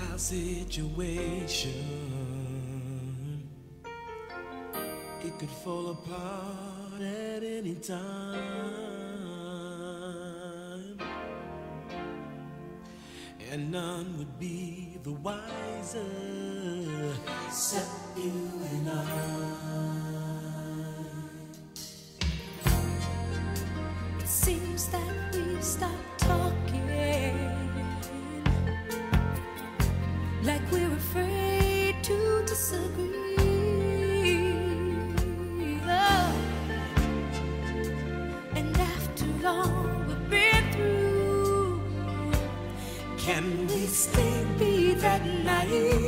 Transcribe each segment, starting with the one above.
volatile situation. It could fall apart at any time, and none would be the wiser except you and I. like we're afraid to disagree. Oh. And after all we've been through, Can we still be that naive?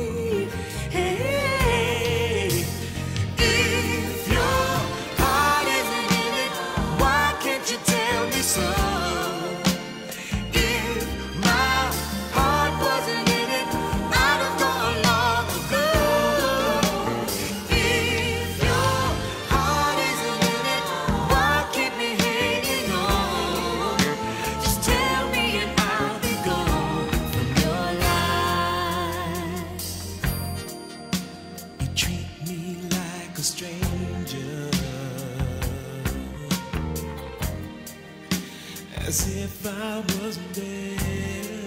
A stranger, as if I wasn't there.